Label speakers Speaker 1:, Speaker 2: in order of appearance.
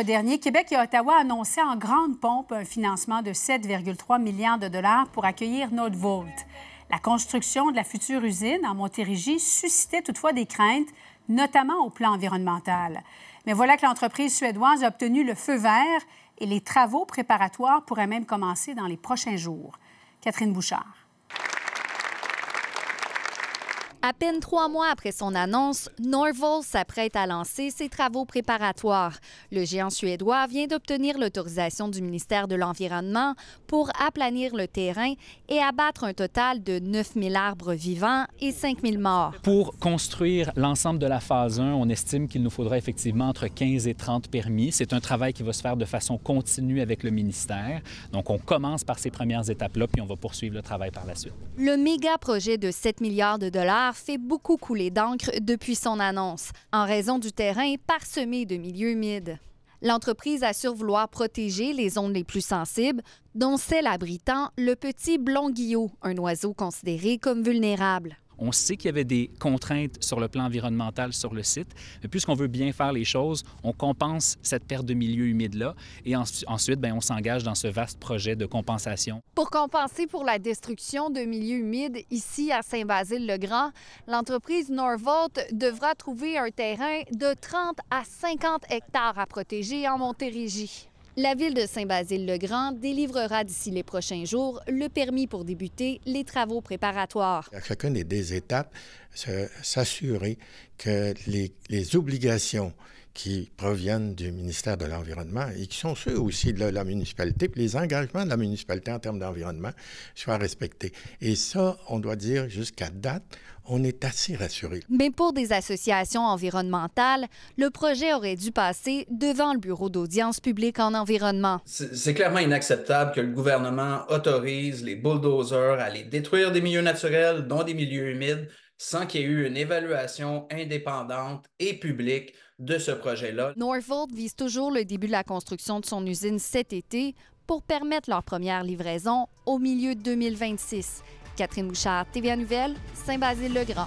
Speaker 1: dernier, Québec et Ottawa annonçaient en grande pompe un financement de 7,3 milliards de dollars pour accueillir Nordvolt. La construction de la future usine en Montérégie suscitait toutefois des craintes, notamment au plan environnemental. Mais voilà que l'entreprise suédoise a obtenu le feu vert et les travaux préparatoires pourraient même commencer dans les prochains jours. Catherine Bouchard.
Speaker 2: À peine trois mois après son annonce, Norval s'apprête à lancer ses travaux préparatoires. Le géant suédois vient d'obtenir l'autorisation du ministère de l'Environnement pour aplanir le terrain et abattre un total de 9000 arbres vivants et 5000 morts.
Speaker 3: Pour construire l'ensemble de la phase 1, on estime qu'il nous faudra effectivement entre 15 et 30 permis. C'est un travail qui va se faire de façon continue avec le ministère. Donc, on commence par ces premières étapes-là, puis on va poursuivre le travail par la suite.
Speaker 2: Le méga projet de 7 milliards de dollars fait beaucoup couler d'encre depuis son annonce, en raison du terrain parsemé de milieux humides. L'entreprise assure vouloir protéger les zones les plus sensibles, dont celle abritant le petit blonguillot, un oiseau considéré comme vulnérable.
Speaker 3: On sait qu'il y avait des contraintes sur le plan environnemental sur le site, mais puisqu'on veut bien faire les choses, on compense cette perte de milieu humide-là et ensuite, bien, on s'engage dans ce vaste projet de compensation.
Speaker 2: Pour compenser pour la destruction de milieux humides ici à Saint-Basile-le-Grand, l'entreprise Norvolt devra trouver un terrain de 30 à 50 hectares à protéger en Montérégie. La ville de Saint-Basile-le-Grand délivrera d'ici les prochains jours le permis pour débuter les travaux préparatoires.
Speaker 4: À chacune des étapes, s'assurer que les, les obligations qui proviennent du ministère de l'Environnement et qui sont ceux aussi de la municipalité, puis les engagements de la municipalité en termes d'environnement soient respectés. Et ça, on doit dire, jusqu'à date, on est assez rassuré.
Speaker 2: Mais pour des associations environnementales, le projet aurait dû passer devant le bureau d'audience publique en environnement.
Speaker 5: C'est clairement inacceptable que le gouvernement autorise les bulldozers à aller détruire des milieux naturels, dont des milieux humides, sans qu'il y ait eu une évaluation indépendante et publique de ce projet-là.
Speaker 2: Norfolk vise toujours le début de la construction de son usine cet été pour permettre leur première livraison au milieu de 2026. Catherine Bouchard, TVA Nouvelle, Saint-Basile-le-Grand.